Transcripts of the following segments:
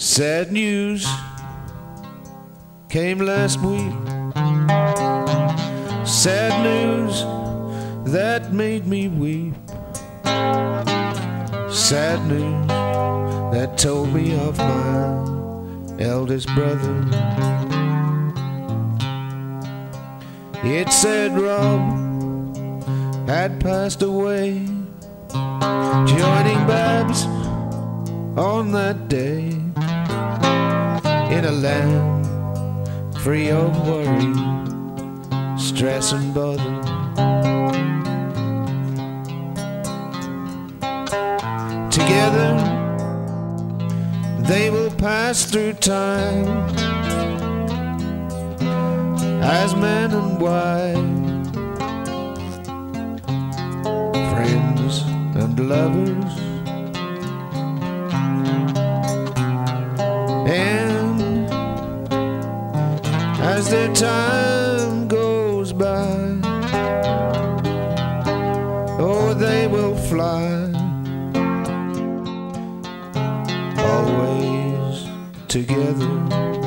Sad news came last week. Sad news that made me weep. Sad news that told me of my eldest brother. It said Bob had passed away, joining Babs on that day in a land free of worry, stress, and bother. Together, they will pass through time as man and wife, friends and lovers. As their time goes by, oh, they will fly always together.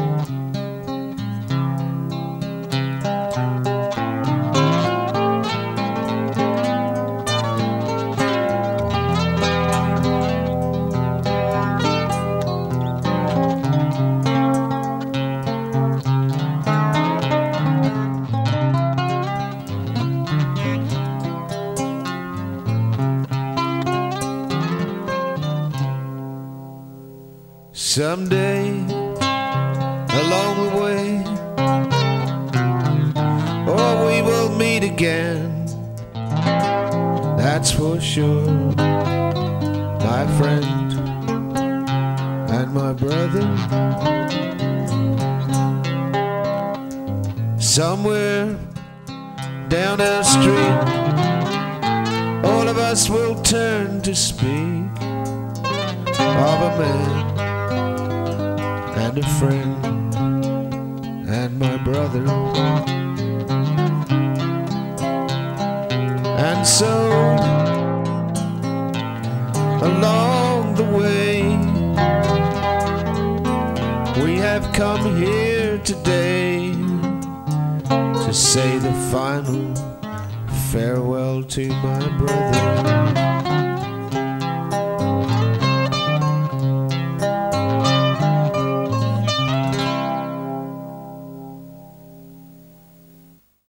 Someday, along the way, oh, we will meet again. That's for sure, my friend and my brother. Somewhere down our street, all of us will turn to speak of a man and a friend and my brother. And so, along the way, we have come here today to say the final farewell to my brother.